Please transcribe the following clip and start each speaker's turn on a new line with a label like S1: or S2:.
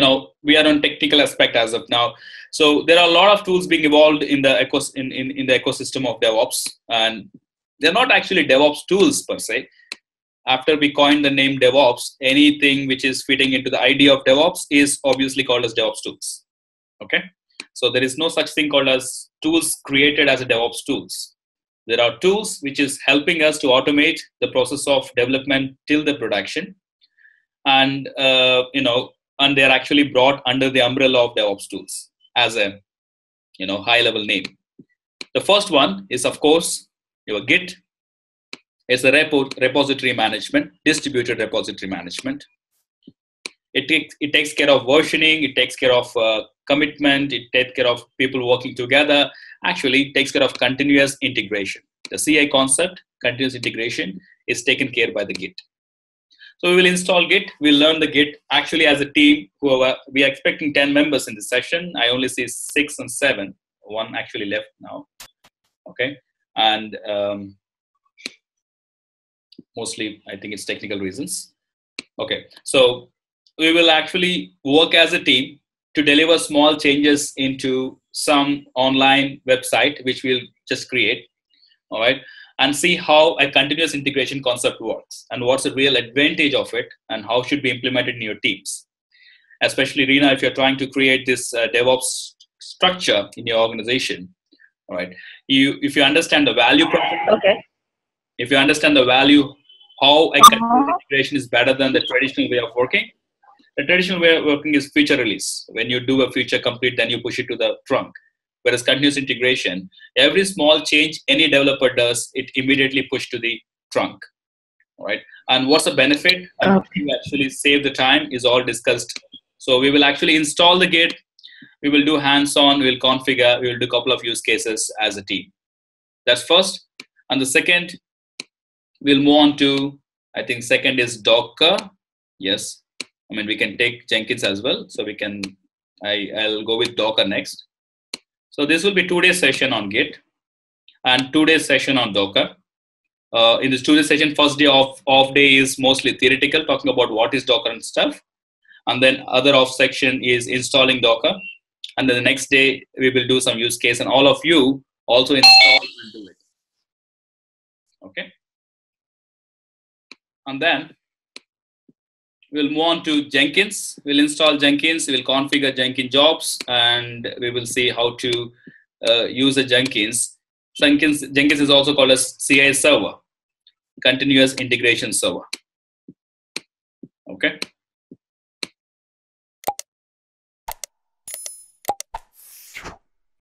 S1: know we are on technical aspect as of now. So there are a lot of tools being evolved in the ecos- in, in, in the ecosystem of devops. And they're not actually devops tools per se. After we coined the name devops anything which is fitting into the idea of devops is obviously called as devops tools. Okay? So there is no such thing called as tools created as a devops tools. There are tools which is helping us to automate the process of development till the production. And uh, you know and they're actually brought under the umbrella of devops tools as a you know high level name. The first one is of course your git. Is a repo, repository management distributed repository management. It takes it takes care of versioning it takes care of uh, commitment it takes care of people working together. Actually it takes care of continuous integration. The ci concept continuous integration is taken care by the git so we will install Git. We'll learn the Git. Actually, as a team, whoever we are expecting 10 members in the session. I only see six and seven. One actually left now. Okay. And um, mostly, I think it's technical reasons. Okay. So we will actually work as a team to deliver small changes into some online website, which we'll just create. All right and see how a continuous integration concept works and what's the real advantage of it and how should be implemented in your teams especially Rena, if you're trying to create this uh, DevOps structure in your organization, all right? You, if you understand the value
S2: okay.
S1: if you understand the value, how a uh-huh. integration is better than the traditional way of working. The traditional way of working is feature release. When you do a feature complete, then you push it to the trunk. Whereas continuous integration, every small change any developer does, it immediately push to the trunk. All right. And what's the benefit? You actually save the time is all discussed. So we will actually install the Git. We will do hands-on. We'll configure. We will do a couple of use cases as a team. That's first. And the second, we'll move on to. I think second is Docker. Yes. I mean we can take Jenkins as well. So we can. I I'll go with Docker next. So this will be two day session on Git and two day session on Docker. Uh, in this two day session, first day off, off day is mostly theoretical, talking about what is Docker and stuff. And then other off section is installing Docker. And then the next day, we will do some use case and all of you also install and do it. Okay. And then we'll move on to Jenkins. We'll install Jenkins, we'll configure Jenkins jobs, and we will see how to uh, use a Jenkins. Jenkins. Jenkins is also called as CI server, continuous integration server. Okay,